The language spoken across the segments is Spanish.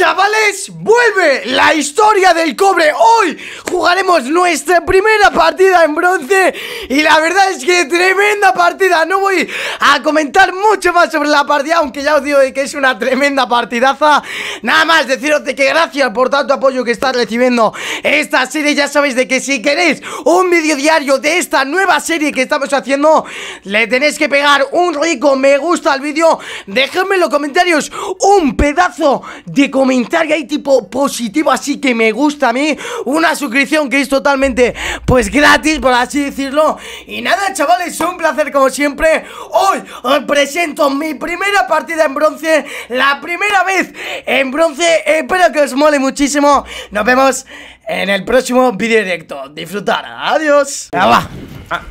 chavales, vuelve la historia del cobre. Hoy jugaremos nuestra primera partida en bronce Y la verdad es que tremenda partida. No voy a comentar mucho más sobre la partida Aunque ya os digo que es una tremenda partidaza. Nada más deciros de que gracias por tanto apoyo que estás recibiendo esta serie. Ya sabéis de que si queréis un vídeo diario de esta nueva serie que estamos haciendo Le tenéis que pegar un rico me gusta al vídeo. Dejadme en los comentarios un pedazo de comentario ahí tipo positivo Así que me gusta a mí. Una suscripción que es totalmente pues gratis por así decirlo. Y nada chavales, un placer como siempre. Hoy os presento mi primera partida en bronce La primera vez en bronce. Espero que os mole muchísimo. Nos vemos en el próximo vídeo directo. Disfrutar, adiós. Ya va. Ah,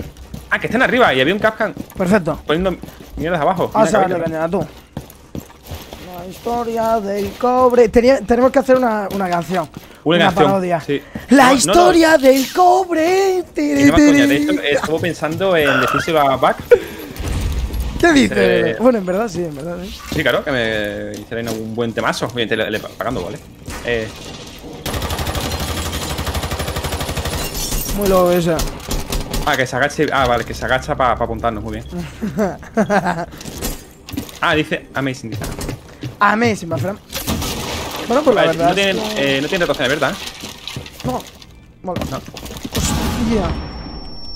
ah, que están arriba y había un Capcan Perfecto. poniendo mierdas abajo. Vamos a Mira, darle cabeza. caña, tú. La historia del cobre. Tenía- tenemos que hacer una, una canción. Una canción, parodia. sí. La No, no, historia del cobre. De hecho, estuvo pensando en decírselo a Back. ¿Qué dices? Eh, Bueno, en verdad sí, en verdad sí. Sí, claro, que me hicieran un buen temazo. Oye, te le, le- pagando, ¿vale? Eh, Muy loco eso. ah, que se agache. Ah, vale, que se agacha para apuntarnos, muy bien. Ah, dice Amazing. Dice. Amazing, my friend. Bueno, pues la Vale, verdad. no tienen, es que- eh, no tienen ¿verdad? No. Bueno. No. Hostia.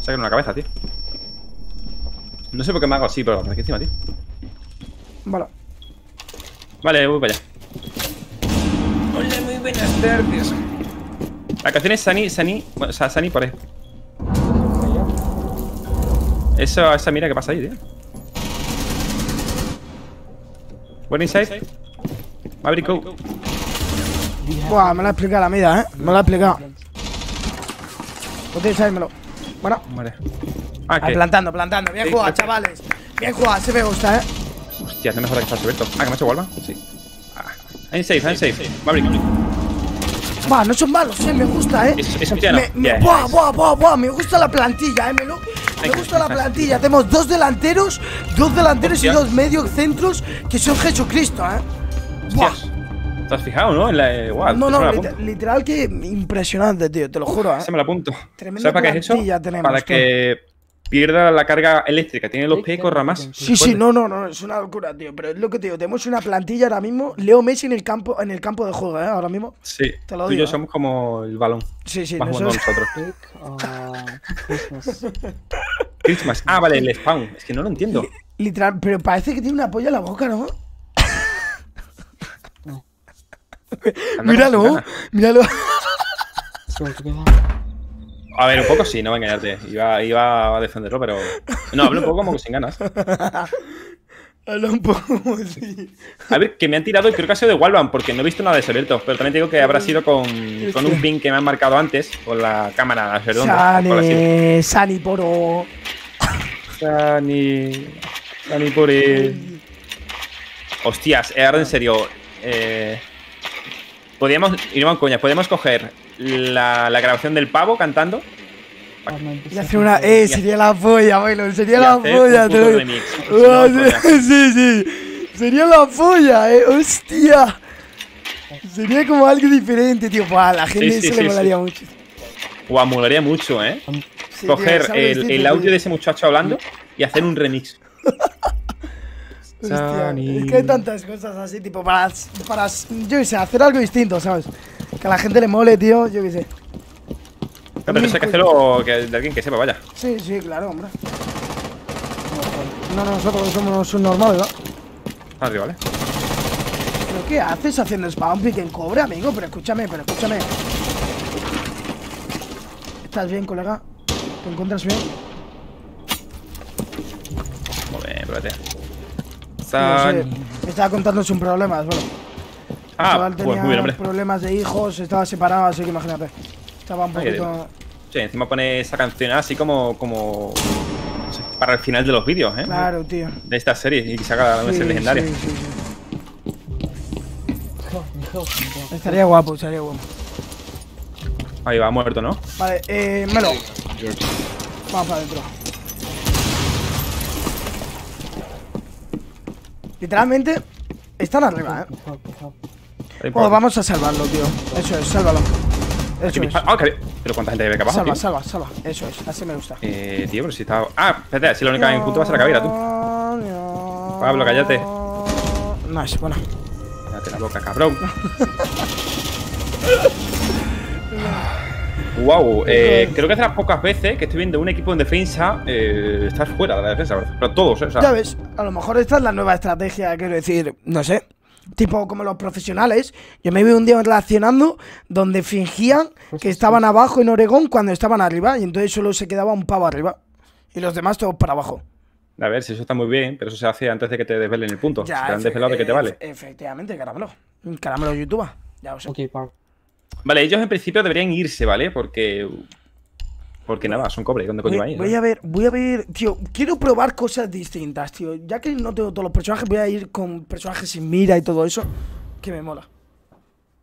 Sacan una cabeza, tío. No sé por qué me hago así, pero aquí encima, tío. Vale. Vale, voy para allá. Hola, muy buenas tardes. La canción es Sunny, Sunny, bueno, o sea, Sunny por ahí. Eso, esa mira que pasa ahí, tío. One inside. Maverick, go. Buah, me lo ha explicado la mida, eh. Me lo ha explicado. Utilizármelo. Bueno. Vale. Ah, Ahí, que. plantando, plantando. Bien Sí, jugado, chavales. Bien jugado, se me gusta, eh. Hostia, no me jodas que está Alberto. Ah, que me ha hecho Walma. Sí. Ah. I'm safe, I'm safe. Maverick. Buah, no son malos, eh, me gusta, eh. Eso, eso ya no. Me, me- Ya, buah, buah, buah, buah, me gusta la plantilla, eh. Me, lo- me gusta la plantilla. Tenemos dos delanteros, dos delanteros Hostia. y dos medios centros que son Jesucristo, eh. Buah. ¿Te has fijado, no? En la. Eh, No, no, la lit- literal que impresionante, tío, te lo juro, Se eh. me lo apunto. Tremenda ¿Sabes para qué es eso? tenemos, para que pierda la carga eléctrica. Tiene los pies y corra más. Sí, sí, no, no, no, es una locura, tío. Pero es lo que te digo, tenemos una plantilla ahora mismo. Leo Messi en el campo, en el campo de juego, eh, ahora mismo. Sí. Te lo Tú y yo ¿eh? somos como el balón. Sí, sí, Más nosotros- nosotros. uh, Christmas. Christmas. Ah, vale, el spawn. Es que no lo entiendo. Literal, pero parece que tiene una polla en la boca, ¿no? Anda míralo, míralo. A ver, un poco sí, no voy a engañarte. Iba, iba a defenderlo, pero. No, hablo un poco como que sin ganas. Habla un poco como así. A ver, que me han tirado y creo que ha sido de Walvan, porque no he visto nada de Seberto. Pero también te digo que habrá sido con, con un ping que me han marcado antes, con la cámara redonda. Sani, Sani Poro. Sani. Sani por el. Hostias, ahora en serio. Eh, podríamos. Iremos coña, podemos coger la, la grabación del pavo cantando Y hacer una. Eh, sería la polla, bueno, sería la polla, te lo-. Ah, sí, sí, sí. Sería la polla, eh. Hostia. Sería como algo diferente, tío. Buah, a la gente Sí, sí, eso sí, le sí. molaría mucho. Guau, molaría mucho, ¿eh? Sí, Coger tío, el, el audio tío. de ese muchacho hablando y hacer un remix. Hostia, es que hay tantas cosas así, tipo, para, para, yo qué sé, hacer algo distinto, ¿sabes? Que a la gente le mole, tío, yo qué sé. No, pero eso hay que hacerlo que- de alguien que sepa, vaya. Sí, sí, claro, hombre. No, no, nosotros somos subnormales, ¿no? Está arriba, ¿vale? ¿Pero qué haces haciendo spawn pick en cobre, amigo? Pero escúchame, pero escúchame. ¿Estás bien, colega? ¿Te encuentras bien? Muy bien, espérate. No sé, me estaba contando sus problemas, bueno. El Ah, chaval pues tenía muy bien, hombre. problemas de hijos, estaba separado, así que imagínate. Estaba un poquito... Sí, encima pone esa canción así como. como no sé, para el final de los vídeos, ¿eh? Claro, tío. De esta serie y que se haga una Sí, serie legendaria. sí, sí, sí. Estaría guapo, estaría guapo. Ahí va, muerto, ¿no? Vale, eh, Melo. Vamos para adentro. Literalmente, están arriba, eh. Vamos a salvarlo, tío. Eso es, sálvalo. Eso es. Ah, que- Pero ¿cuánta gente hay acá abajo, Salva, tío? salva, salva. Eso es, así me gusta. Eh, tío, pero si está... Ah, espérate, si la única en punto va a ser la cabera, tú. Pablo, cállate. Nice, bueno. Cállate la boca, cabrón. wow, eh, creo que es de las pocas veces que estoy viendo un equipo en defensa eh, estar fuera de la defensa, ¿verdad? pero todos, ¿eh? O sea, Ya ves, a lo mejor esta es la nueva estrategia, quiero decir, no sé. Tipo como los profesionales. Yo me vi un día relacionando donde fingían que estaban abajo en Oregón cuando estaban arriba y entonces solo se quedaba un pavo arriba y los demás todos para abajo. a ver, si eso está muy bien, pero eso se hace antes de que te desvelen el punto. si te han desvelado, ¿de qué te vale? Efectivamente, caramelo. Caramelo YouTube. Ya lo sé. Okay. Vale, ellos en principio deberían irse, ¿vale? Porque... Porque nada, son cobre, ¿dónde coño Voy, hay? voy a ver, voy a ver, tío, quiero probar cosas distintas, tío. Ya que no tengo todos los personajes, voy a ir con personajes sin mira y todo eso, que me mola.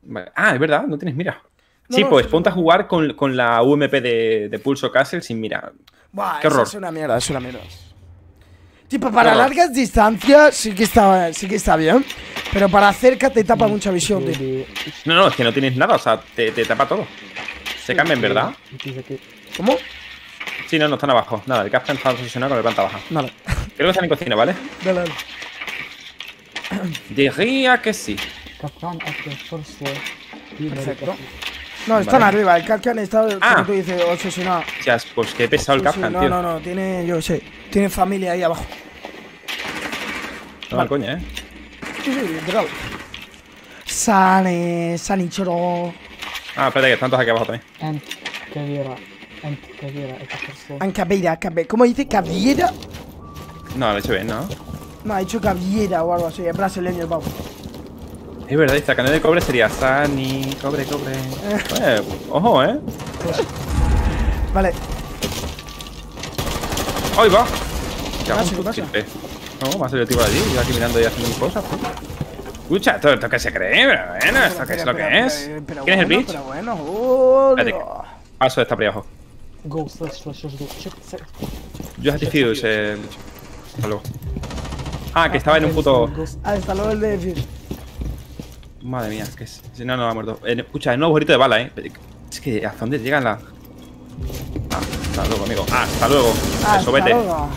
Vale. Ah, es verdad, no tienes mira. No, sí, no, pues ponte a jugar con, con la UMP de, de Pulso Castle sin mira. Buah, Qué horror. es una mierda, es una mierda. Tipo, para horror. largas distancias sí que está, sí que está bien, pero para cerca te tapa mucha visión, tío. No, no, es que no tienes nada, o sea, te, te tapa todo. Se cambian, ¿verdad? ¿Cómo? Sí, no, no están abajo. Nada, el captain está posicionado con el planta baja. Dale, Creo que están en cocina, ¿vale? dale, dale. Diría que sí. Captain at the first floor. Be very Perfecto. No, están Vale. arriba, el Capcan está, Ah. como tú dices, obsesionado. Ya, pues qué pesado el Sí, sí, captain, no, tío. no, no, tiene, yo qué sé, tiene familia ahí abajo. No, Vale. coña, ¿eh? Sí, sí, literal. Sane, Sanichoro, Ah, espérate, que están todos aquí abajo también. And Ancabeira, Cabe- ¿cómo dice? ¿Caviera? No, lo he hecho bien, ¿no? No, ha dicho Caviera o algo así, es brasileño el pavo. Es verdad, esta canción de cobre sería Sani, cobre, cobre. Eh, ojo, ¿eh? Vale, ¡Ahí va! Ya, pasa, un qué pasa? chiste. No, me ha salido el tipo de allí, yo aquí mirando y haciendo mis cosas. pues. Escucha, ¿esto, esto qué se cree? Pero bueno, ¿esto qué es lo que es? pero ¿Quién es el bitch? Pero bueno, Espérate. Paso esta por ahí abajo. Go, slash, slash, slash, go. Check, check. Yo Diffuse, eh. Hasta luego. Ah, que estaba en un puto. Ah, está lo del de. Madre mía, que es. si No, no, ha muerto. Eh, escucha, hay un agujerito de bala, eh. Es que, ¿hasta dónde llegan las.? Ah, hasta luego, amigo. Ah, hasta luego. Ah, Eso, hasta vete. luego.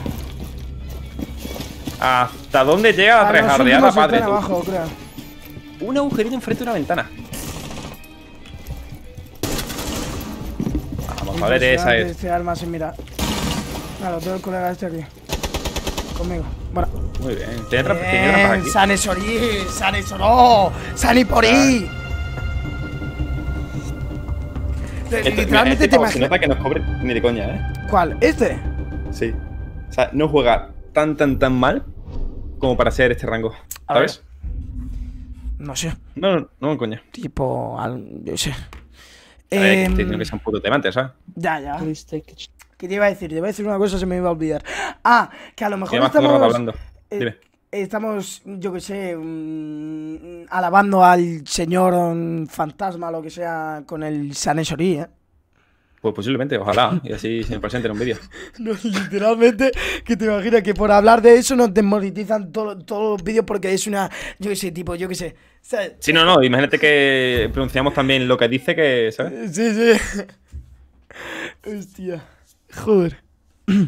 ¿Hasta dónde llega la Ah, trejardeada, últimos padre? abajo, creo. Un agujerito enfrente de una ventana. Vamos a ver, esa es. Este arma sin mirar. Claro, tengo el colega este aquí. Conmigo. Bueno. Muy bien. Tiene Bien, aquí. Sane Sori, Sane Soro, Sani Pori. Este- Literalmente este te imaginas. nota que no cobre ni de coña, ¿eh? ¿Cuál? ¿Este? Sí. O sea, no juega tan, tan, tan mal como para ser este rango. ¿Sabes? No sé. No, no, no, coña. Tipo. Yo sé. A ver, Em, estoy que sea un puto temante, ¿sabes? ya, ya. ¿Qué te iba a decir? Te iba a decir una cosa, se me iba a olvidar. Ah, que a lo mejor estamos. hablando. eh, Dime. estamos, yo que sé, mm, alabando al señor fantasma, lo que sea, con el Sanesori, ¿eh? Pues posiblemente, ojalá. Y así se me presente en un vídeo. No, literalmente, que te imaginas que por hablar de eso nos desmonetizan todo- todos los vídeos porque es una, yo que sé, tipo, yo que sé. ¿sabes? Sí, no, no. Imagínate que pronunciamos también lo que dice que, ¿sabes? Sí, sí. Hostia. Joder. Pero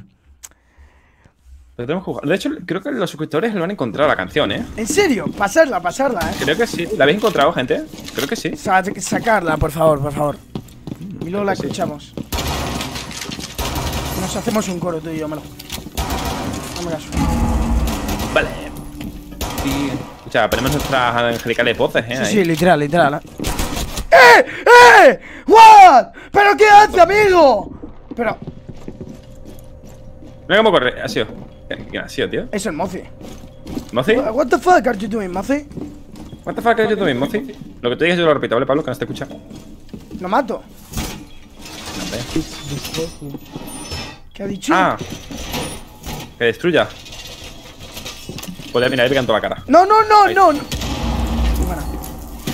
tenemos que jugar. De hecho, creo que los suscriptores lo han encontrado la canción, ¿eh? En serio, pasarla, pasarla, eh. Creo que sí. ¿La habéis encontrado, gente? Creo que sí. Sa- sacarla, por favor, por favor. Y luego la Sí. escuchamos. Nos hacemos un coro tú y yo. Dame caso. Vale. Y, escucha, ponemos nuestras angelicales voces, ¿eh? Sí, Ahí. sí, literal, literal. ¿eh? ¡Eh! ¡Eh! ¿What? ¿Pero qué hace, amigo? Pero, Mira cómo corre. Ha sido. ¿Qué- ¿Quién ha sido, tío? es el Mozi. ¿Mozi? What the fuck are you doing, Mozi? What the fuck yo también, Mozi? Lo que te digas yo lo repito, ¿vale, Pablo? Que no te escucha. Lo mato. Him. ¿Qué ha dicho? Ah. Que destruya. Podría mirar, le canto la cara. No, no, no, no. no.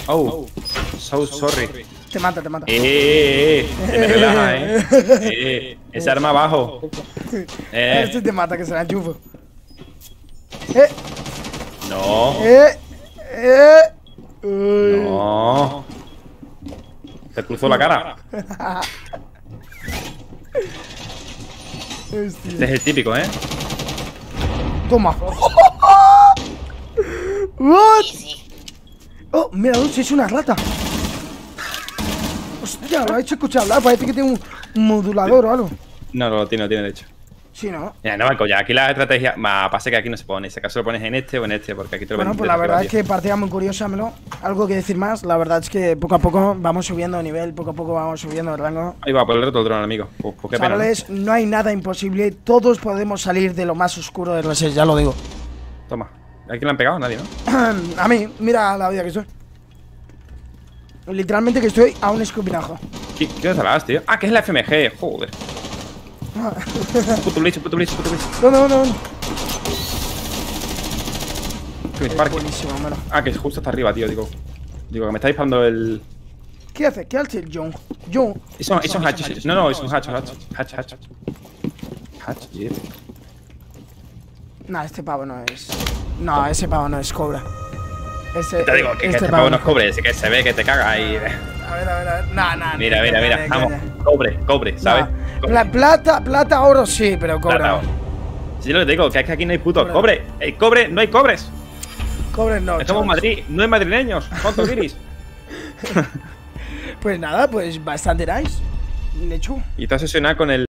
Oh. So sorry. te mata, te mata. Eh, eh, eh. Me relaja, eh. Eh, ese arma abajo. Este Eh. te mata, que se la enchufo. Eh, No. eh, eh. No. Te cruzó la cara. Hostia. Este es el típico, ¿eh? Toma. What? Oh, mira, Dulce, es una rata. Hostia, lo ha hecho escuchar hablar. Parece que tiene un, un modulador o algo. No, no lo tiene, lo tiene, de hecho. Sí, ¿no? Mira, no, Marco, ya aquí la estrategia. Ma, pasa que aquí no se pone. Si acaso lo pones en este o en este, porque aquí te lo Bueno, pues la verdad es que partida muy curiosa, Melo. Algo que decir más. La verdad es que poco a poco vamos subiendo de nivel, poco a poco vamos subiendo de rango. Ahí va, por el reto del dron, amigo. Pues, pues qué pena. ¿no? Hay nada imposible. Todos podemos salir de lo más oscuro de R6, ya lo digo. Toma. ¿A quién le han pegado? Nadie, ¿no? a mí, mira la vida que estoy. Literalmente que estoy a un escupinajo. ¿Qué, qué te vas, tío? Ah, que es la FMG. Joder. Puto blitz, puto blitz, puto blitz. ¿Dónde, dónde, dónde? Que me. Buenísimo. Ah, que es justo hasta arriba, tío. Digo, digo que me está disparando el. ¿Qué hace? ¿Qué hace el John? John. Es un, es un hatch. No, no, es un hatch, hatch. Hatch, hatch. Hatch, yeah. Nah, este pavo no es. No, ese pavo no es cobra. Ese, Te digo que este este pavo no cobre, es que se ve que te caga ahí. A ver, a ver, a ver. Nah, nah. Mira, nah, mira, mira. Vamos, cobre, cobre, ¿sabes? Nah. Pla- plata, plata, oro sí, pero cobra. Sí, lo que te digo, que es que aquí no hay puto Cobre. cobre. El cobre, no hay cobres. Cobre no. Estamos en. Madrid, no hay madrileños. ¿Cuántos guiris? Pues nada, pues bastante nice. De hecho. Y te has obsesionado con el